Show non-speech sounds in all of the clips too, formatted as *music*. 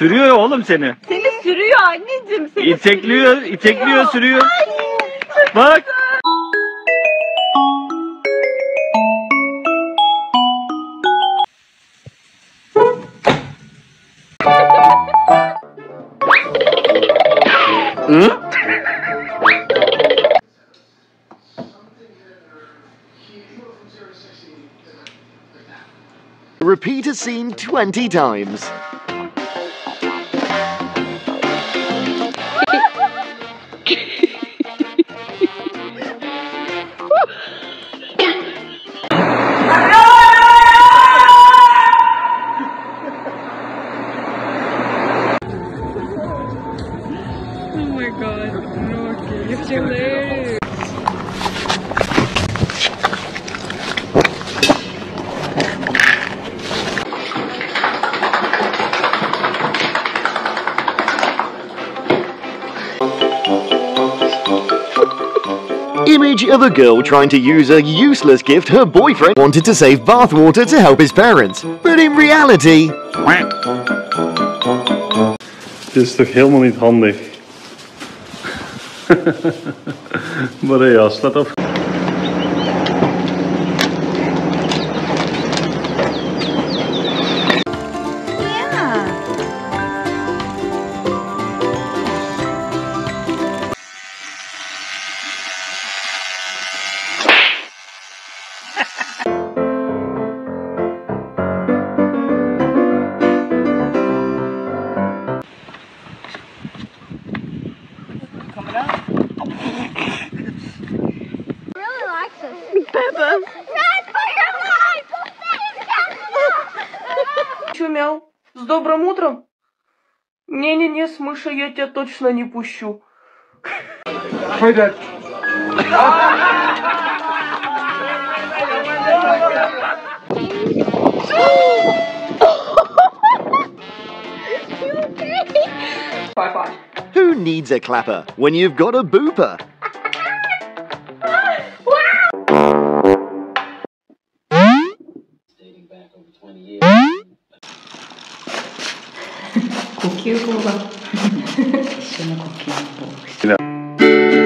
Sürüyor oğlum seni. Seni sürüyor anneciğim. Seni İtekliyor, itekliyor, sürüyor. Bak. Hı? Repeat a scene 20 times. My god. No, okay. You're hilarious. Image of a girl trying to use a useless gift her boyfriend wanted to save bathwater to help his parents. But in reality, Dit is toch helemaal niet handig? Maar *laughs* Maria, staat op. С добрым утром? Не-не-не, Смыша, я тебя точно не пущу. Bye-bye. who needs a clapper when you've got a booper? 吸法が *laughs* 一緒の呼吸法。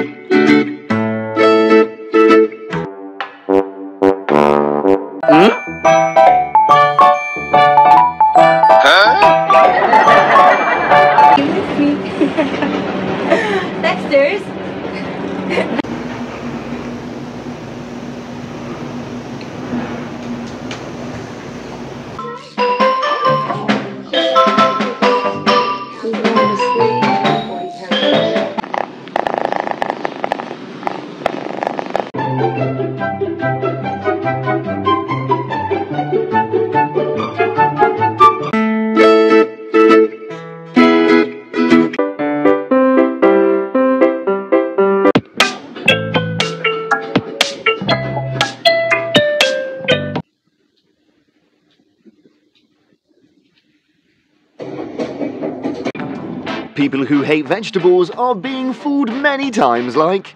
People who hate vegetables are being fooled many times, like.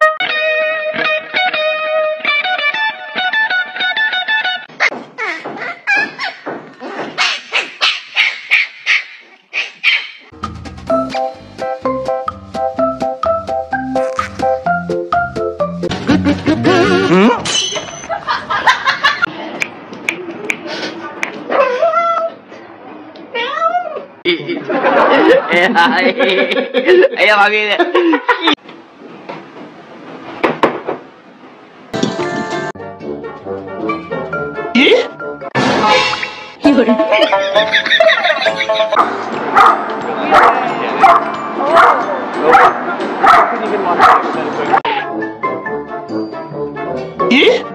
야 망해. 이거를. 예?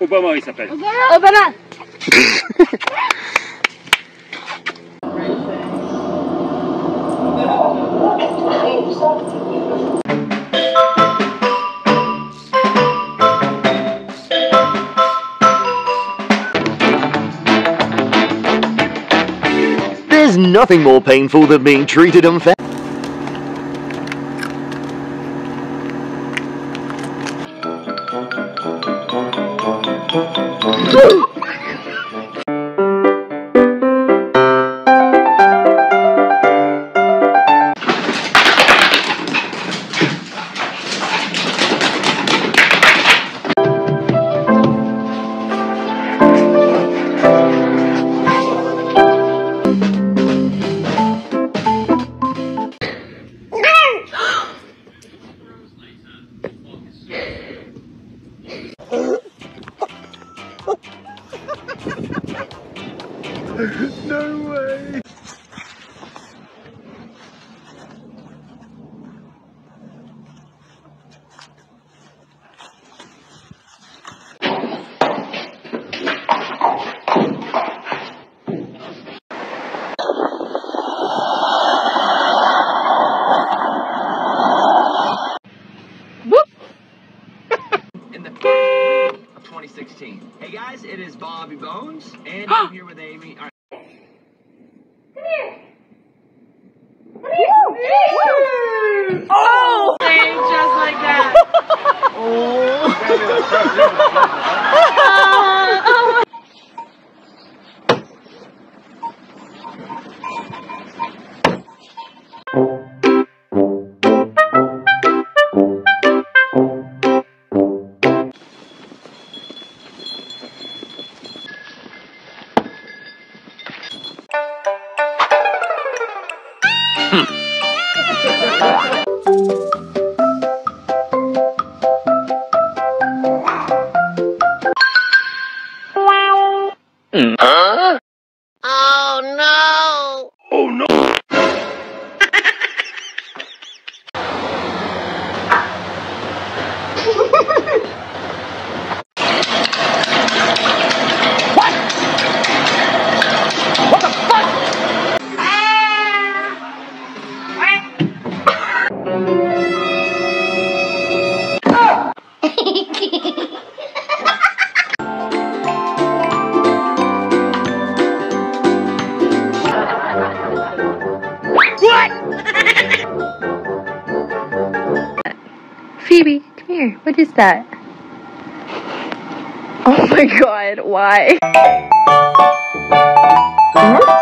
Obama il s'appelle. Obama. There's nothing more painful than being treated unfair. 2016. Hey guys, it is Bobby Bones, and I'm here with Amy. All right. Oh! just like that. Phoebe, come here. What is that? Oh my god, why? Oh,